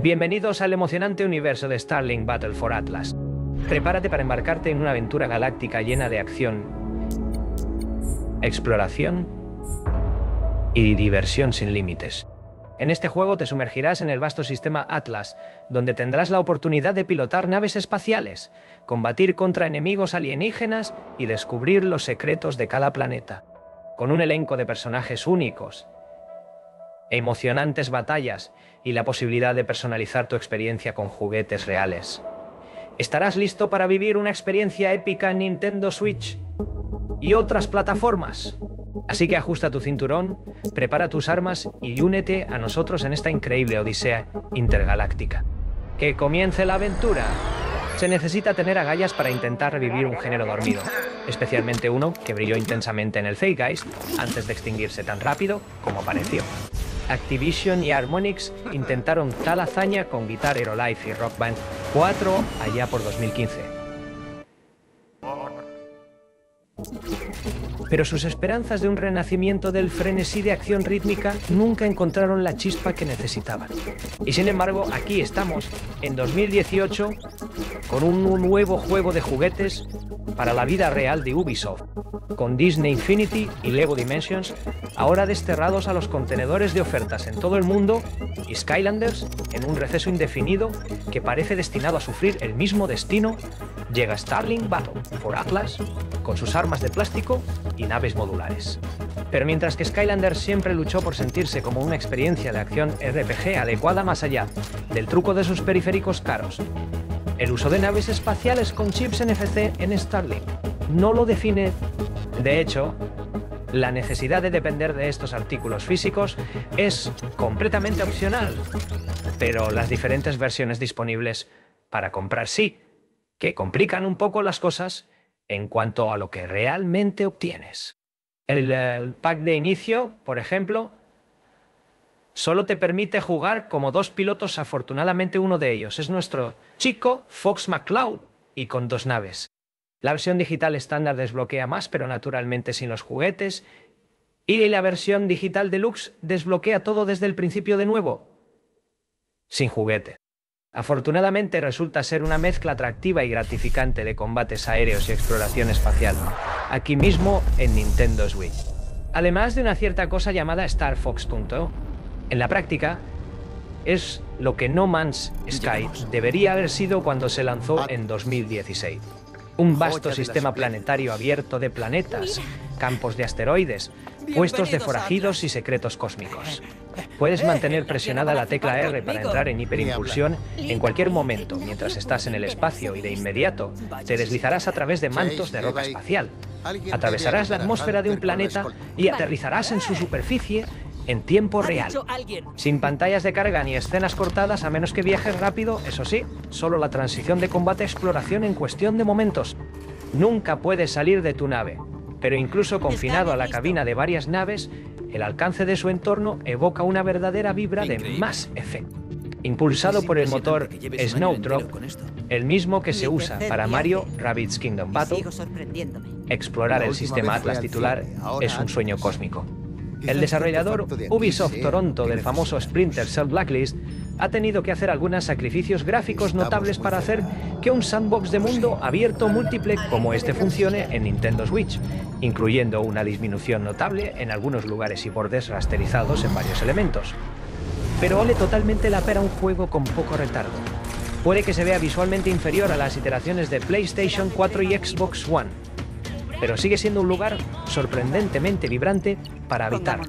Bienvenidos al emocionante universo de Starlink Battle for Atlas. Prepárate para embarcarte en una aventura galáctica llena de acción, exploración y diversión sin límites. En este juego te sumergirás en el vasto sistema Atlas, donde tendrás la oportunidad de pilotar naves espaciales, combatir contra enemigos alienígenas y descubrir los secretos de cada planeta. Con un elenco de personajes únicos, emocionantes batallas y la posibilidad de personalizar tu experiencia con juguetes reales. ¿Estarás listo para vivir una experiencia épica en Nintendo Switch y otras plataformas? Así que ajusta tu cinturón, prepara tus armas y únete a nosotros en esta increíble odisea intergaláctica. ¡Que comience la aventura! Se necesita tener agallas para intentar revivir un género dormido, especialmente uno que brilló intensamente en el Zeitgeist antes de extinguirse tan rápido como apareció. Activision y Harmonix intentaron tal hazaña con Guitar Hero Live y Rock Band 4 allá por 2015. Pero sus esperanzas de un renacimiento del frenesí de acción rítmica nunca encontraron la chispa que necesitaban. Y sin embargo, aquí estamos, en 2018, con un nuevo juego de juguetes para la vida real de Ubisoft, con Disney Infinity y Lego Dimensions ahora desterrados a los contenedores de ofertas en todo el mundo y Skylanders en un receso indefinido que parece destinado a sufrir el mismo destino, llega Starling Battle for Atlas con sus armas de plástico y naves modulares. Pero mientras que Skylanders siempre luchó por sentirse como una experiencia de acción RPG adecuada más allá del truco de sus periféricos caros, el uso de naves espaciales con chips NFC en Starlink no lo define. De hecho, la necesidad de depender de estos artículos físicos es completamente opcional, pero las diferentes versiones disponibles para comprar sí, que complican un poco las cosas en cuanto a lo que realmente obtienes. El, pack de inicio, por ejemplo, solo te permite jugar como dos pilotos, afortunadamente uno de ellos es nuestro chico Fox McCloud y con dos naves. La versión digital estándar desbloquea más, pero naturalmente sin los juguetes, y la versión digital deluxe desbloquea todo desde el principio de nuevo, sin juguete. Afortunadamente resulta ser una mezcla atractiva y gratificante de combates aéreos y exploración espacial, aquí mismo en Nintendo Switch. Además de una cierta cosa llamada Star Fox. En la práctica, es lo que No Man's Sky debería haber sido cuando se lanzó en 2016. Un vasto sistema planetario abierto de planetas, campos de asteroides, puestos de forajidos y secretos cósmicos. Puedes mantener presionada la tecla R para entrar en hiperimpulsión en cualquier momento. mientras estás en el espacio y de inmediato te deslizarás a través de mantos de roca espacial. Atravesarás la atmósfera de un planeta y aterrizarás en su superficie en tiempo real. Sin pantallas de carga ni escenas cortadas a menos que viajes rápido, eso sí, solo la transición de combate-exploración en cuestión de momentos. Nunca puedes salir de tu nave, pero incluso confinado a la cabina de varias naves, el alcance de su entorno evoca una verdadera vibra de más efecto. Impulsado por el motor Snowdrop, el mismo que se usa para Mario Rabbids Kingdom Battle, explorar el sistema Atlas titular es un sueño cósmico. El desarrollador Ubisoft Toronto del famoso Splinter Cell Blacklist ha tenido que hacer algunos sacrificios gráficos notables para hacer que un sandbox de mundo abierto múltiple como este funcione en Nintendo Switch, incluyendo una disminución notable en algunos lugares y bordes rasterizados en varios elementos. Pero ole totalmente la pera un juego con poco retardo. Puede que se vea visualmente inferior a las iteraciones de PlayStation 4 y Xbox One, pero sigue siendo un lugar sorprendentemente vibrante para habitar.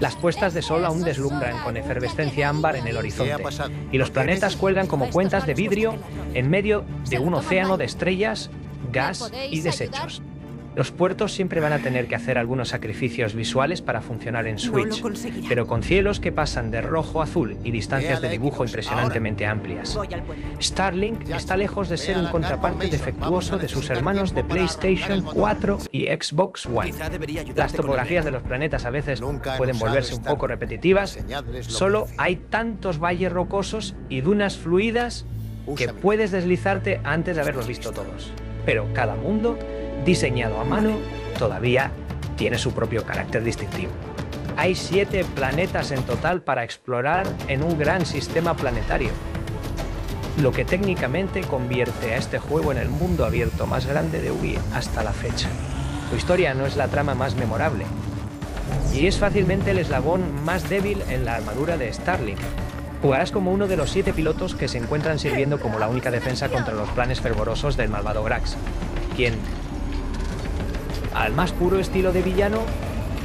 Las puestas de sol aún deslumbran con efervescencia ámbar en el horizonte y los planetas cuelgan como cuentas de vidrio en medio de un océano de estrellas, gas y desechos. Los puertos siempre van a tener que hacer algunos sacrificios visuales para funcionar en Switch, pero con cielos que pasan de rojo a azul y distancias de dibujo impresionantemente amplias. Starlink está lejos de ser un contraparte defectuoso de sus hermanos de PlayStation 4 y Xbox One. Las topografías de los planetas a veces pueden volverse un poco repetitivas, solo hay tantos valles rocosos y dunas fluidas que puedes deslizarte antes de haberlos visto todos. Pero cada mundo diseñado a mano, todavía tiene su propio carácter distintivo. Hay siete planetas en total para explorar en un gran sistema planetario, lo que técnicamente convierte a este juego en el mundo abierto más grande de Wii hasta la fecha. Su historia no es la trama más memorable, y es fácilmente el eslabón más débil en la armadura de Starlink. Jugarás como uno de los siete pilotos que se encuentran sirviendo como la única defensa contra los planes fervorosos del malvado Grax, quien, al más puro estilo de villano,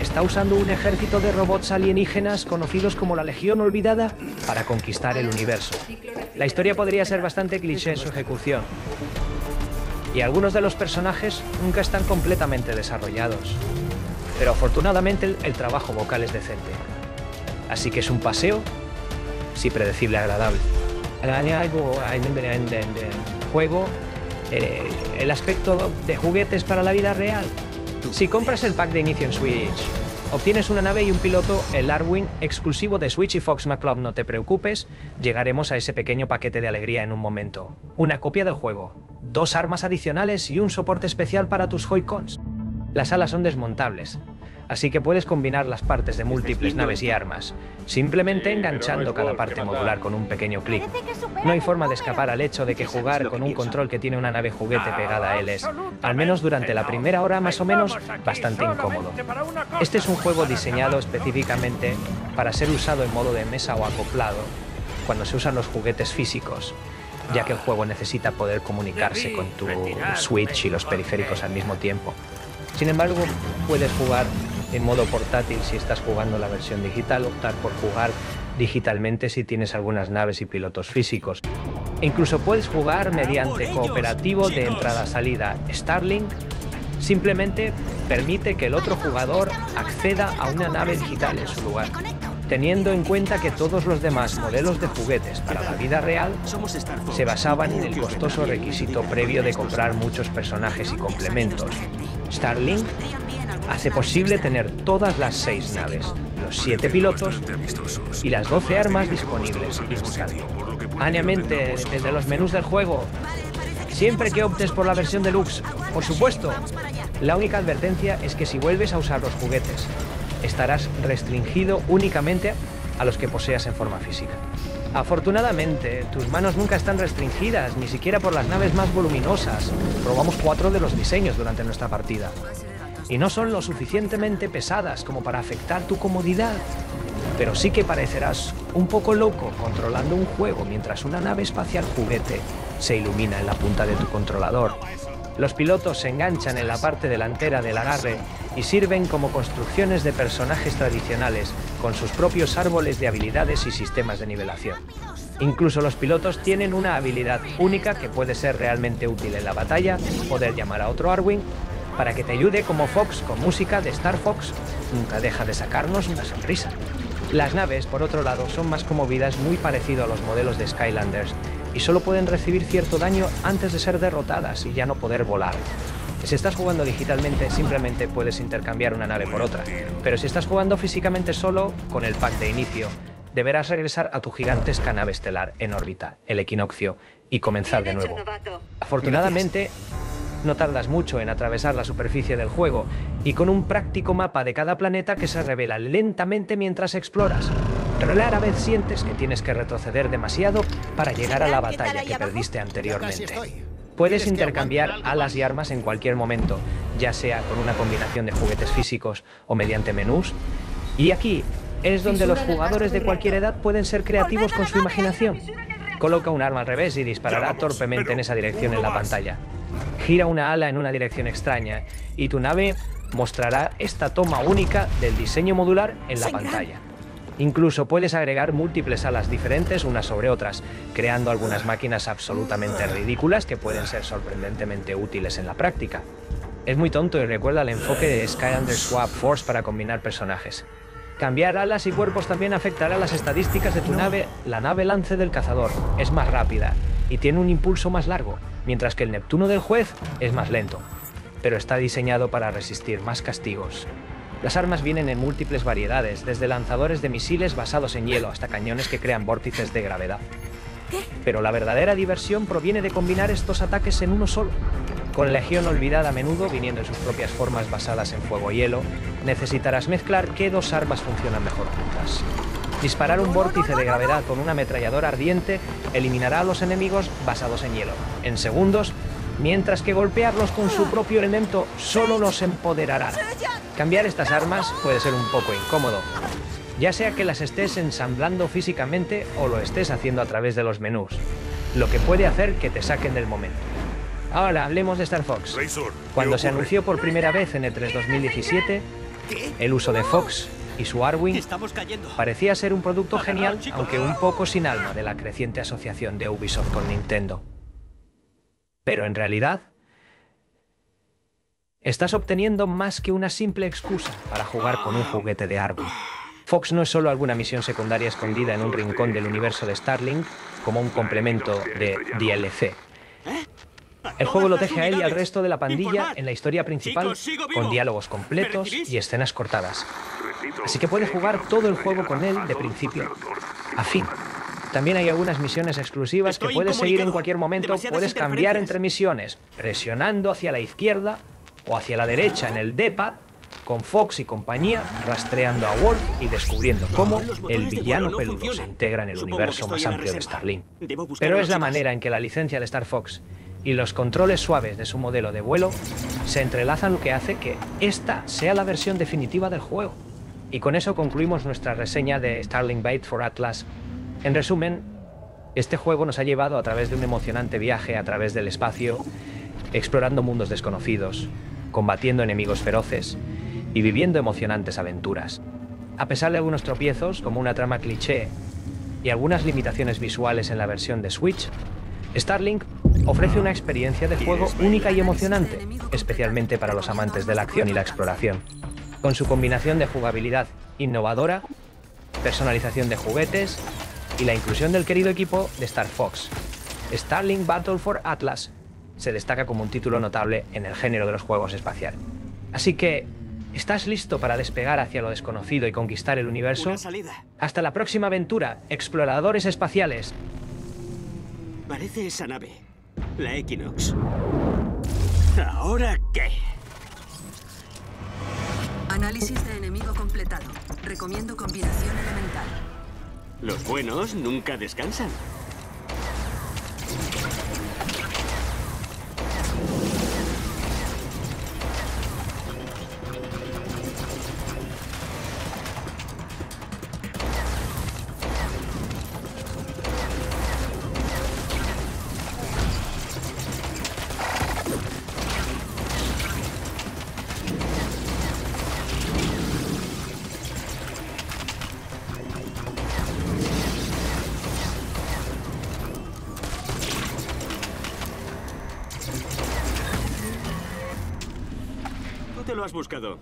está usando un ejército de robots alienígenas conocidos como la Legión Olvidada para conquistar el universo. La historia podría ser bastante cliché en su ejecución, y algunos de los personajes nunca están completamente desarrollados pero afortunadamente el, trabajo vocal es decente. Así que es un paseo, sí predecible agradable. Algo el juego, el aspecto de juguetes para la vida real. Si compras el pack de inicio en Switch, obtienes una nave y un piloto, el Arwing, exclusivo de Switch y Fox McClub. No te preocupes, llegaremos a ese pequeño paquete de alegría en un momento. Una copia del juego, dos armas adicionales y un soporte especial para tus Joy-Cons. Las alas son desmontables, así que puedes combinar las partes de múltiples naves y armas, simplemente enganchando cada parte modular con un pequeño clic. No hay forma de escapar al hecho de que jugar con un control que tiene una nave juguete pegada a él es, al menos durante la primera hora más o menos, bastante incómodo. Este es un juego diseñado específicamente para ser usado en modo de mesa o acoplado, cuando se usan los juguetes físicos, ya que el juego necesita poder comunicarse con tu Switch y los periféricos al mismo tiempo. Sin embargo, puedes jugar en modo portátil si estás jugando la versión digital, optar por jugar digitalmente si tienes algunas naves y pilotos físicos. E incluso puedes jugar mediante cooperativo de entrada-salida. Starlink simplemente permite que el otro jugador acceda a una nave digital en su lugar teniendo en cuenta que todos los demás modelos de juguetes para la vida real se basaban en el costoso requisito previo de comprar muchos personajes y complementos. Starlink hace posible tener todas las seis naves, los siete pilotos y las doce armas disponibles Añamente, desde los menús del juego, siempre que optes por la versión deluxe, por supuesto. La única advertencia es que si vuelves a usar los juguetes estarás restringido únicamente a los que poseas en forma física. Afortunadamente, tus manos nunca están restringidas, ni siquiera por las naves más voluminosas. Probamos cuatro de los diseños durante nuestra partida. Y no son lo suficientemente pesadas como para afectar tu comodidad. Pero sí que parecerás un poco loco controlando un juego mientras una nave espacial juguete se ilumina en la punta de tu controlador. Los pilotos se enganchan en la parte delantera del agarre y sirven como construcciones de personajes tradicionales, con sus propios árboles de habilidades y sistemas de nivelación. Incluso los pilotos tienen una habilidad única que puede ser realmente útil en la batalla, poder llamar a otro Arwing para que te ayude como Fox con música de Star Fox. Nunca deja de sacarnos una sonrisa. Las naves, por otro lado, son más conmovidas muy parecido a los modelos de Skylanders y solo pueden recibir cierto daño antes de ser derrotadas y ya no poder volar. Si estás jugando digitalmente simplemente puedes intercambiar una nave por otra, pero si estás jugando físicamente solo, con el pack de inicio, deberás regresar a tu gigantesca nave estelar en órbita, el equinoccio, y comenzar de nuevo. Afortunadamente, no tardas mucho en atravesar la superficie del juego y con un práctico mapa de cada planeta que se revela lentamente mientras exploras. Rara vez sientes que tienes que retroceder demasiado para llegar a la batalla que perdiste anteriormente. Puedes intercambiar alas y armas en cualquier momento, ya sea con una combinación de juguetes físicos o mediante menús. Y aquí es donde los jugadores de cualquier edad pueden ser creativos con su imaginación. Coloca un arma al revés y disparará torpemente en esa dirección en la pantalla. Gira una ala en una dirección extraña y tu nave mostrará esta toma única del diseño modular en la pantalla. Incluso puedes agregar múltiples alas diferentes unas sobre otras, creando algunas máquinas absolutamente ridículas que pueden ser sorprendentemente útiles en la práctica. Es muy tonto y recuerda el enfoque de Skylander Swap Force para combinar personajes. Cambiar alas y cuerpos también afectará las estadísticas de tu nave. La nave lance del cazador es más rápida y tiene un impulso más largo, mientras que el Neptuno del juez es más lento, pero está diseñado para resistir más castigos. Las armas vienen en múltiples variedades, desde lanzadores de misiles basados en hielo hasta cañones que crean vórtices de gravedad. Pero la verdadera diversión proviene de combinar estos ataques en uno solo. Con Legión Olvidada a menudo, viniendo en sus propias formas basadas en fuego y hielo, necesitarás mezclar qué dos armas funcionan mejor juntas. Disparar un vórtice de gravedad con una ametralladora ardiente eliminará a los enemigos basados en hielo, en segundos, mientras que golpearlos con su propio elemento solo los empoderará. Cambiar estas armas puede ser un poco incómodo, ya sea que las estés ensamblando físicamente o lo estés haciendo a través de los menús, lo que puede hacer que te saquen del momento. Ahora hablemos de Star Fox. Cuando se anunció por primera vez en E3 2017, el uso de Fox y su Arwing parecía ser un producto genial, aunque un poco sin alma de la creciente asociación de Ubisoft con Nintendo. Pero en realidad, estás obteniendo más que una simple excusa para jugar con un juguete de Arwing. Fox no es solo alguna misión secundaria escondida en un rincón del universo de Starlink como un complemento de DLC. El juego lo teje a él y al resto de la pandilla en la historia principal con diálogos completos y escenas cortadas. Así que puedes jugar todo el juego con él de principio a fin. También hay algunas misiones exclusivas que puedes seguir en cualquier momento. Puedes cambiar entre misiones, presionando hacia la izquierda o hacia la derecha en el D-pad, con Fox y compañía rastreando a Wolf y descubriendo cómo el villano peludo se integra en el universo más amplio de Starlink. Pero es la manera en que la licencia de Star Fox y los controles suaves de su modelo de vuelo se entrelazan lo que hace que esta sea la versión definitiva del juego. Y con eso concluimos nuestra reseña de Starlink Bait for Atlas. En resumen, este juego nos ha llevado a través de un emocionante viaje a través del espacio, explorando mundos desconocidos, combatiendo enemigos feroces y viviendo emocionantes aventuras. A pesar de algunos tropiezos, como una trama cliché y algunas limitaciones visuales en la versión de Switch, Starlink ofrece una experiencia de juego única y emocionante, especialmente para los amantes de la acción y la exploración. Con su combinación de jugabilidad innovadora, personalización de juguetes y la inclusión del querido equipo de Star Fox, Starlink Battle for Atlas se destaca como un título notable en el género de los juegos espacial. Así que, ¿estás listo para despegar hacia lo desconocido y conquistar el universo? Hasta la próxima aventura, exploradores espaciales. Parece esa nave, la Equinox. ¿Ahora qué? Análisis de enemigo completado. Recomiendo combinación elemental. Los buenos nunca descansan. Lo has buscado.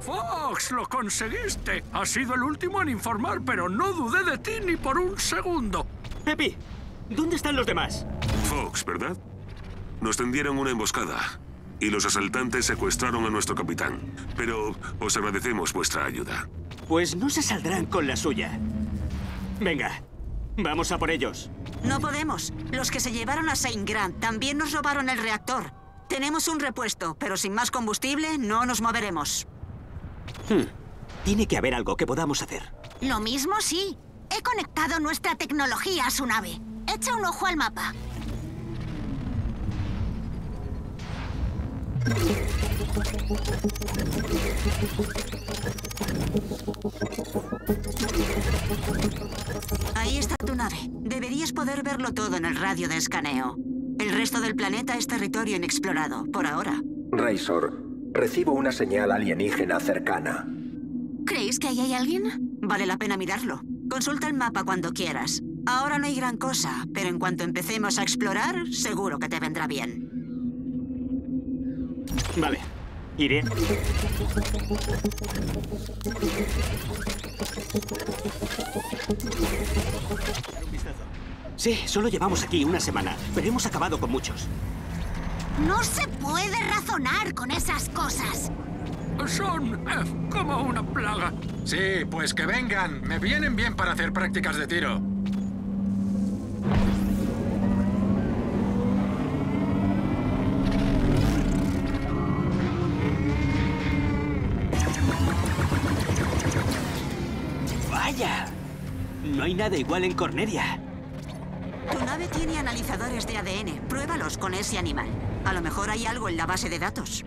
Fox, lo conseguiste. Has sido el último en informar, pero no dudé de ti ni por un segundo. Pepi, ¿dónde están los demás? Fox, ¿verdad? Nos tendieron una emboscada y los asaltantes secuestraron a nuestro capitán. Pero os agradecemos vuestra ayuda. Pues no se saldrán con la suya. Venga, vamos a por ellos. No podemos. Los que se llevaron a Saint Grant también nos robaron el reactor. Tenemos un repuesto, pero sin más combustible no nos moveremos. Hmm, Tiene que haber algo que podamos hacer. Lo mismo sí. He conectado nuestra tecnología a su nave. Echa un ojo al mapa. Ahí está tu nave. Deberías poder verlo todo en el radio de escaneo. El resto del planeta es territorio inexplorado, por ahora. Razor, recibo una señal alienígena cercana. ¿Creéis que ahí hay alguien? Vale la pena mirarlo. Consulta el mapa cuando quieras. Ahora no hay gran cosa, pero en cuanto empecemos a explorar, seguro que te vendrá bien. Vale, iré. Sí, solo llevamos aquí una semana, pero hemos acabado con muchos. No se puede razonar con esas cosas. Son eh, como una plaga. Sí, pues que vengan. Me vienen bien para hacer prácticas de tiro. ¡Vaya! No hay nada igual en Corneria. Analizadores de ADN. Pruébalos con ese animal. A lo mejor hay algo en la base de datos.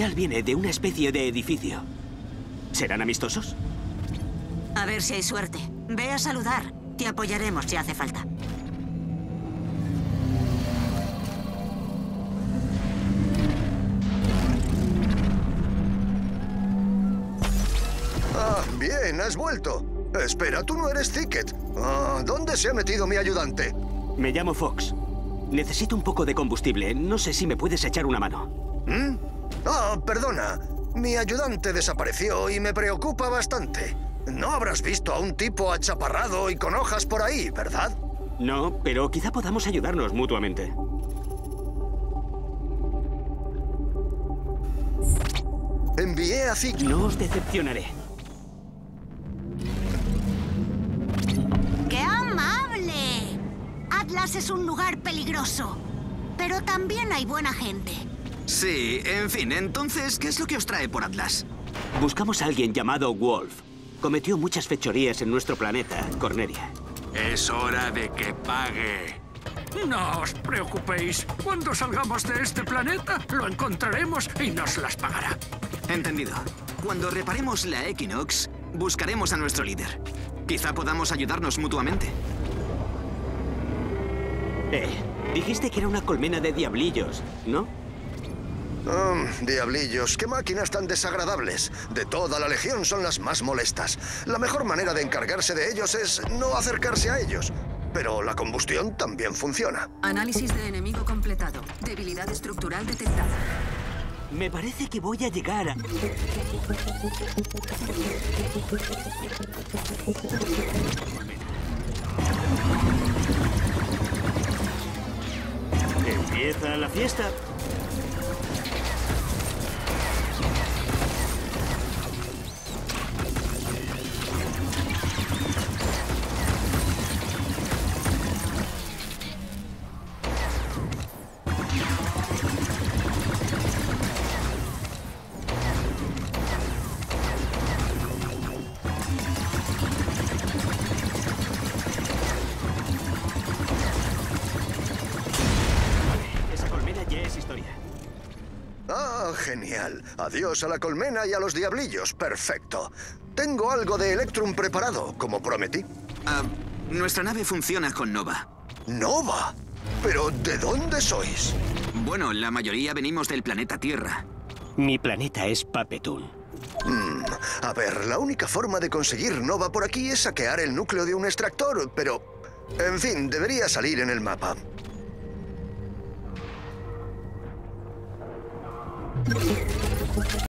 Señal viene de una especie de edificio. ¿Serán amistosos? A ver si hay suerte. Ve a saludar. Te apoyaremos si hace falta. Ah, bien, has vuelto. Espera, tú no eres Ticket. Ah, ¿Dónde se ha metido mi ayudante? Me llamo Fox. Necesito un poco de combustible. No sé si me puedes echar una mano. ¿Mm? Ah, perdona. Mi ayudante desapareció y me preocupa bastante. No habrás visto a un tipo achaparrado y con hojas por ahí, ¿verdad? No, pero quizá podamos ayudarnos mutuamente. Envié a Zig. No os decepcionaré. ¡Qué amable! Atlas es un lugar peligroso, pero también hay buena gente. Sí, en fin, entonces, ¿qué es lo que os trae por Atlas? Buscamos a alguien llamado Wolf. Cometió muchas fechorías en nuestro planeta, Corneria. Es hora de que pague. No os preocupéis. Cuando salgamos de este planeta, lo encontraremos y nos las pagará. Entendido. Cuando reparemos la Equinox, buscaremos a nuestro líder. Quizá podamos ayudarnos mutuamente. Eh, dijiste que era una colmena de diablillos, ¿no? Ah, diablillos, qué máquinas tan desagradables. De toda la legión son las más molestas. La mejor manera de encargarse de ellos es no acercarse a ellos. Pero la combustión también funciona. Análisis de enemigo completado. Debilidad estructural detectada. Me parece que voy a llegar a... Empieza la fiesta. Es historia. Ah, genial. Adiós a la colmena y a los diablillos. Perfecto. Tengo algo de Electrum preparado, como prometí. Ah, nuestra nave funciona con Nova. ¿Nova? ¿Pero de dónde sois? Bueno, la mayoría venimos del planeta Tierra. Mi planeta es Papetun. Mm, a ver, la única forma de conseguir Nova por aquí es saquear el núcleo de un extractor, pero... En fin, debería salir en el mapa. ハハハハ!